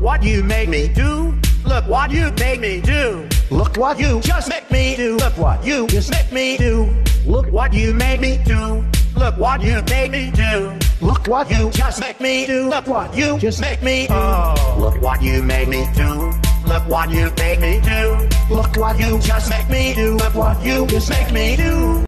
Look what you made me do. Look what you made me do. Look what you just make me do. Look what you just make me do. Look what you made me do. Look what you made me do. Look what you just make me do. Look what you just make me. Oh, look what you made me do. Look what you made me do. Look what you just make me do. Look what you just make me do.